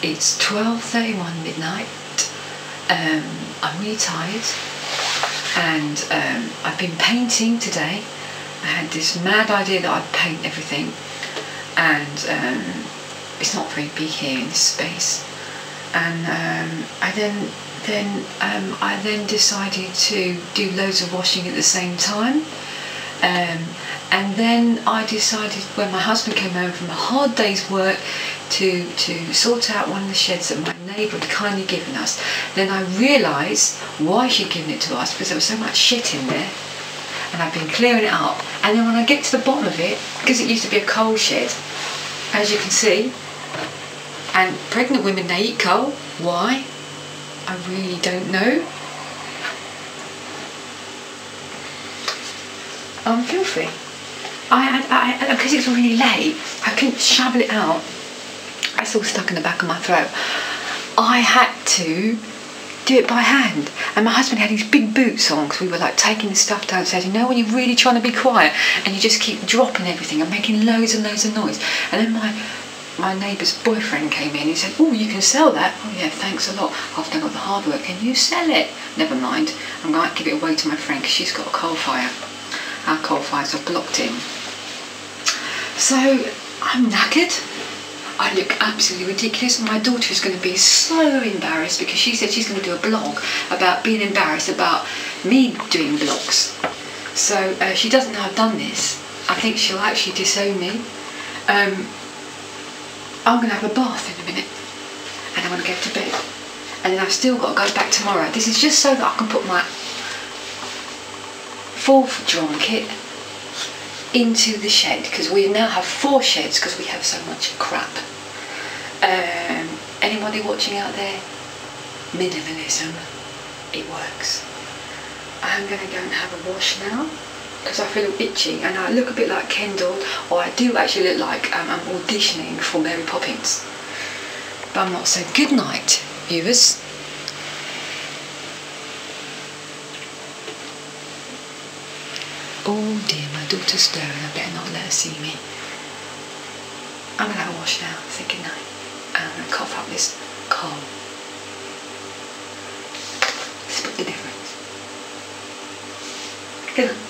It's 12.31 midnight. Um, I'm really tired and um, I've been painting today. I had this mad idea that I'd paint everything and um, it's not very big here in this space. And um, I then then um, I then decided to do loads of washing at the same time. Um, and then I decided when my husband came home from a hard day's work to, to sort out one of the sheds that my neighbour had kindly given us. Then I realised why she'd given it to us because there was so much shit in there and I've been clearing it up. And then when I get to the bottom of it, because it used to be a coal shed, as you can see, and pregnant women they eat coal. Why? I really don't know. I'm filthy. I I, because it's really late, I couldn't shovel it out. It's all stuck in the back of my throat. I had to do it by hand. And my husband had these big boots on because we were like taking the stuff downstairs. You know when you're really trying to be quiet and you just keep dropping everything and making loads and loads of noise. And then my my neighbour's boyfriend came in. He said, "Oh, you can sell that." Oh yeah, thanks a lot. I've done all the hard work. Can you sell it? Never mind. I'm going to give it away to my friend because she's got a coal fire. Our coal fires are blocked in. So I'm knackered. I look absolutely ridiculous. My daughter is going to be so embarrassed because she said she's going to do a blog about being embarrassed about me doing blogs. So uh, she doesn't know I've done this. I think she'll actually disown me. Um, I'm going to have a bath in a minute and I'm going to go to bed. And then I've still got to go back tomorrow. This is just so that I can put my fourth drum kit into the shed because we now have four sheds because we have so much crap. Um, anybody watching out there? Minimalism. It works. I'm going to go and have a wash now because I feel itchy and I look a bit like Kendall or I do actually look like um, I'm auditioning for Mary Poppins. But I'm not so good night, viewers. Oh dear, my daughter's stirring. I better not let her see me. I'm to have a wash now. Say good night. And I'm going to cough up this coal. Split the difference. Good night.